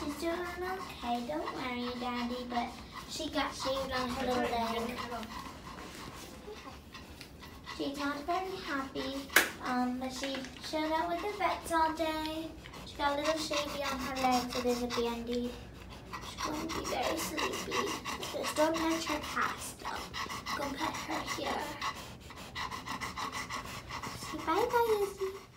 She's doing okay. Don't worry, Daddy, but she got shaved on her little leg. She's not very happy, um, but she showed up with the vets all day. She got a little shavy on her leg, so there's a band-aid. She's going to be very sleepy. Just don't touch her past. though. Go pet her here. Say bye-bye, Izzy.